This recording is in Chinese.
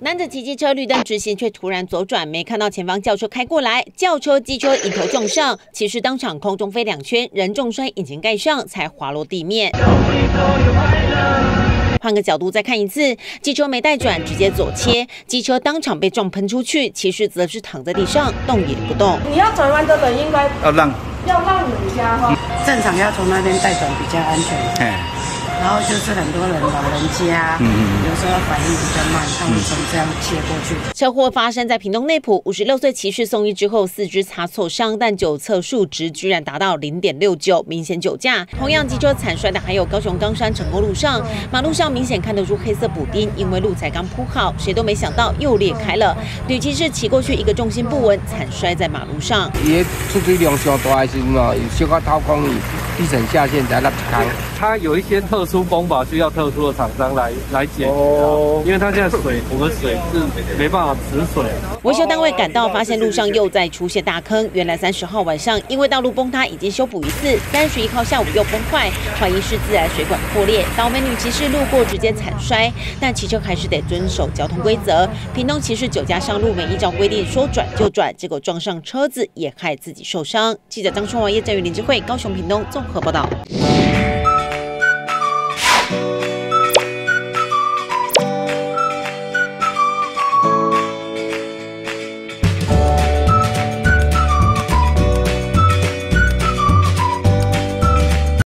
男子骑机车绿灯直行，却突然左转，没看到前方轿车开过来，轿车机车迎头撞上，骑士当场空中飞两圈，人重摔引擎盖上，才滑落地面。换个角度再看一次，机车没带转，直接左切，机车当场被撞喷出去，骑士则是躺在地上动也不动。你要转弯的人应该要让要让人家哈，正常要从那边带转比较安全。然后就是很多人老人家，嗯嗯，有时候反应比较慢，他们从这样切过去。车祸发生在屏东内埔，五十六岁骑士送医之后四肢擦挫伤，但酒测数值居然达到零点六九，明显酒驾。同样机车惨摔的还有高雄冈山成功路上，马路上明显看得出黑色补丁，因为路才刚铺好，谁都没想到又裂开了。女骑士骑过去一个重心不稳，惨摔在马路上。伊出水量上大的时嘛，小可掏空伊，地层下陷在那开。它有一些特殊工法，需要特殊的厂商来来解决哦。因为它现在水，我们水是没办法止水。维修单位赶到，发现路上又在出现大坑。原来三十号晚上，因为道路崩塌已经修补一次，三十一号下午又崩坏，怀疑是自来水管破裂。倒霉女骑士路过直接惨摔，但骑车还是得遵守交通规则。屏东骑士酒驾上路，没依照规定说转就转，结果撞上车子，也害自己受伤。记者张春华、叶振宇、林志慧，高雄屏东综合报道。